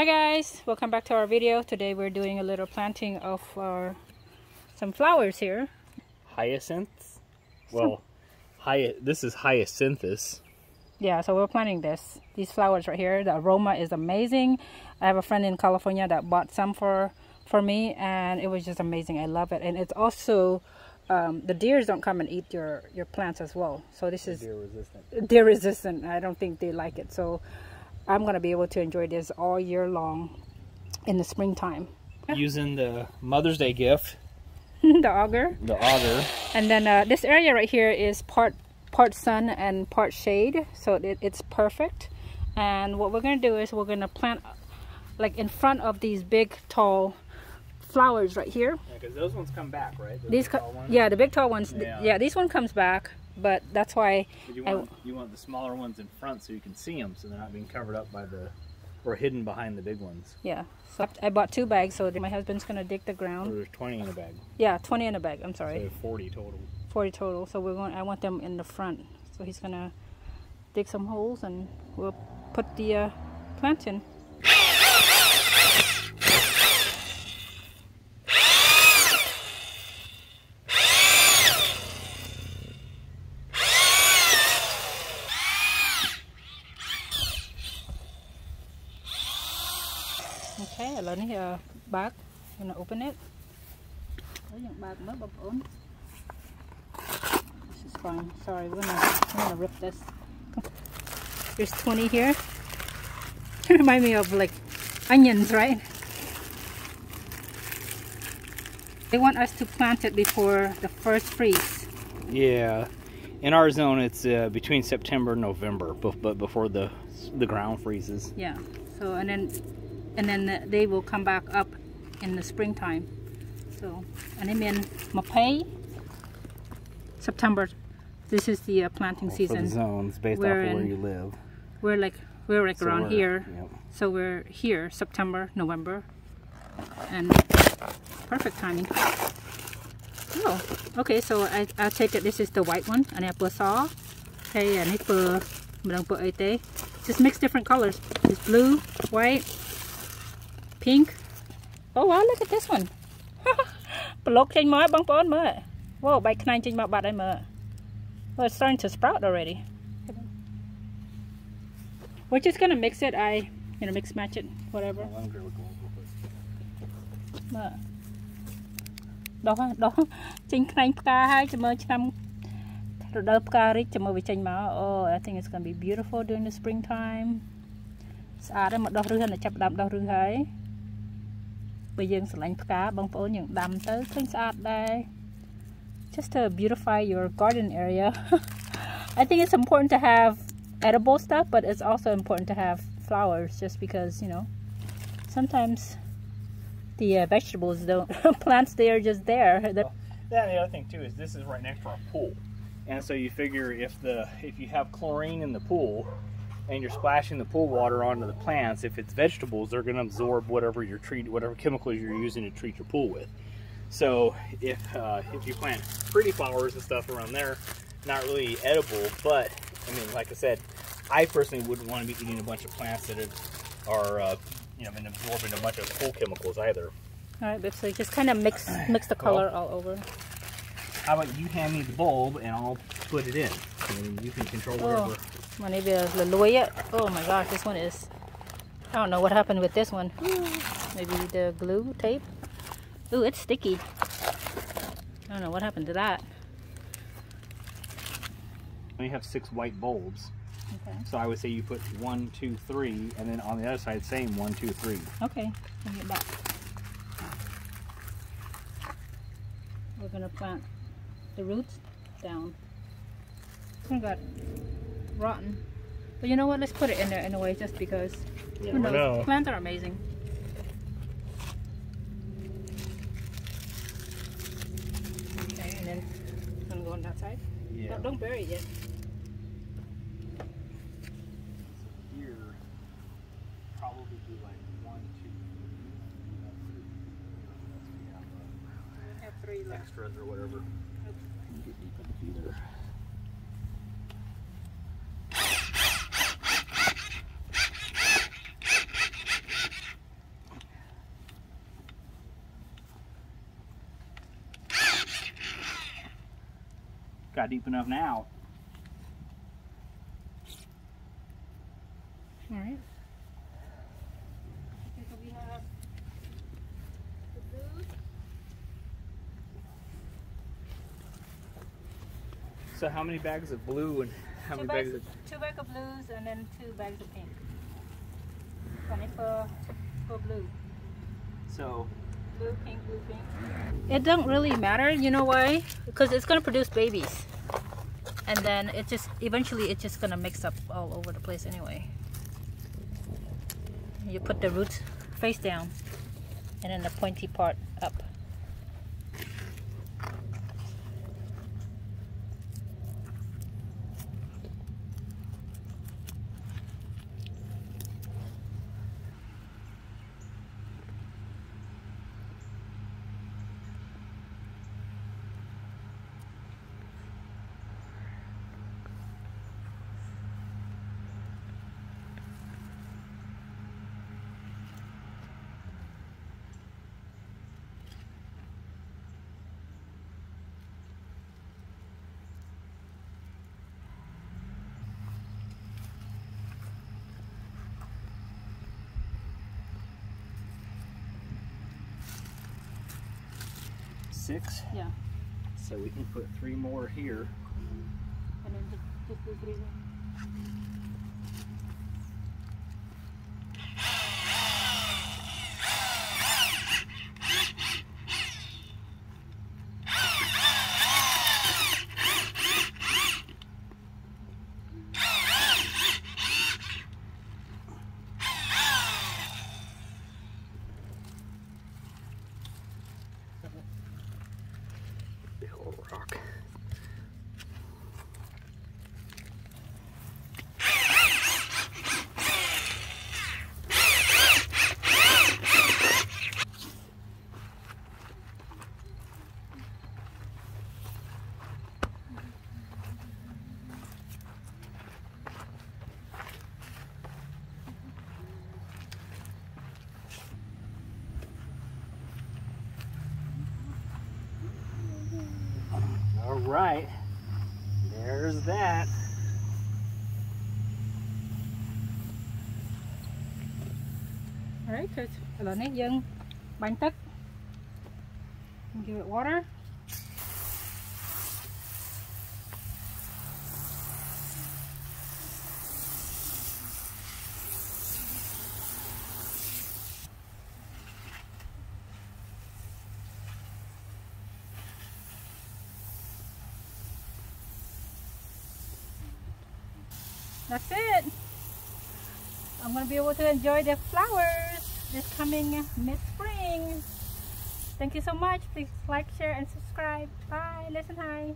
Hi guys, welcome back to our video. Today we're doing a little planting of our some flowers here. Hyacinths? Well, hy this is hyacinthus. Yeah, so we're planting this. These flowers right here, the aroma is amazing. I have a friend in California that bought some for for me and it was just amazing. I love it. And it's also um, the deers don't come and eat your your plants as well. So this is Deer resistant. deer resistant. I don't think they like it. So I'm gonna be able to enjoy this all year long in the springtime. Using the Mother's Day gift, the auger. the auger. And then uh, this area right here is part part sun and part shade, so it, it's perfect. And what we're gonna do is we're gonna plant like in front of these big tall flowers right here. Yeah, because those ones come back, right? Those These, ones? yeah, the big tall ones. th- Yeah. yeah, this one comes back, but that's why you I- want you want the smaller ones in front so you can see them, so they're not being covered up by the or hidden behind the big ones. yeah. So I bought two bags, so my husband's gonna dig the ground. there's 20 in a bag, Yeah, 20 in a bag. I'm sorry. so 40 total. 40 total so we're going i want them in the front so he's gonna dig some holes and we'll put the uh, plant in Okay, ឥឡូវនេះអឺបើក gonna open it ហើយយើងបើកមើលបងប្អូន This is fine. Sorry, we're gonna, we're gonna rip this. There's 20 here. Remind me of like onions, right? They want us to plant it before the first freeze. Yeah, in our zone it's uh, between September and November, but, but before the the ground freezes. Yeah. So and then and then they will come back up in the springtime. So and I mean Mapei September. This is the uh, planting Well, season. the zones based We're off of where in- you live. We're like we're like So around we're- here. Yep. So we're here September, November, and perfect timing. Oh, okay. So I I take it this is the white one, and I put saw. Okay, and I put don't put it there. Just mix different colors. It's blue, white, pink. Oh wow, look at this one. ប្លុកចេញមកហើយបងប្អូនមើល Wow បែកខ្នែងចេញមកបាត់ហើយមើល Well, it's starting to sprout already. We're just gonna mix it. I, you know, mix match it, whatever. មើលដោះហ่ะដោះចេញខ្នែងផ្កាហើយចាំមើលឆ្នាំរដូវផ្ការីកចាំមើលវាចេញមកអូ I think it's going to be beautiful during the springtime ស្អាតហើយមកដោះឫសហើយចាប់ផ្ដើមដោះឫសហើយ បើយើងស្រឡាញ់ផ្កាបងប្អូនយើងដាំទៅឃើញស្អាតដែរ just to beautify your garden area I think it's important to have edible stuff but it's also important to have flowers just because you know sometimes the uh, vegetables don't plants they are just there They're- Yeah, the other thing too is this is right next to our pool, and so you figure if the if you have chlorine in the pool, and you're splashing the pool water onto the plants, if it's vegetables, they're going to absorb whatever you're treat whatever chemicals you're using to treat your pool with. So if uh, if you plant pretty flowers and stuff around there, not really edible, but I mean, like I said, I personally wouldn't want to be eating a bunch of plants that are, are uh, you know been absorbing a bunch of pool chemicals either. all right babe, so you just kind of mix mix the color all over How about you hand me the bulb and I'll put it in, and you can control whatever. Maybe a Laloya. Oh my gosh, this one is. I don't know what happened with this one. Maybe the glue tape. Ooh, it's sticky. I don't know what happened to that. We have six white bulbs, Okay. so I would say you put one, two, three, and then on the other side, same one, two, three. Okay. Bring it back. We're gonna plant the roots down. One got rotten. But you know what? Let's put it in there anyway, just because. You Who knows? know. Plants are amazing. Okay, and then I'm gonna go on that side. Yeah. Don't, don't bury it yet. Here, probably do like one, two, I have three left. extras or whatever. Get got deep enough now. All right. So we have the blue. So how many bags of blue and how two many bags, bags of two bags of blues and then two bags of pink. One for for blue. so It don't really matter, you know why? Because it's gonna produce babies. And then it just eventually it's just gonna mix up all over the place anyway. You put the roots face down and then the pointy part up. Six. Yeah. So we can put three more here. And then just, just do three Big rock. right, there's that. Alright, soឥឡូវនេះយើងបាញ់ទឹក give it water That's it. I'm to be able to enjoy the flowers this coming mid-spring. Thank you so much. Please like, share, and subscribe. Bye. Listen hi.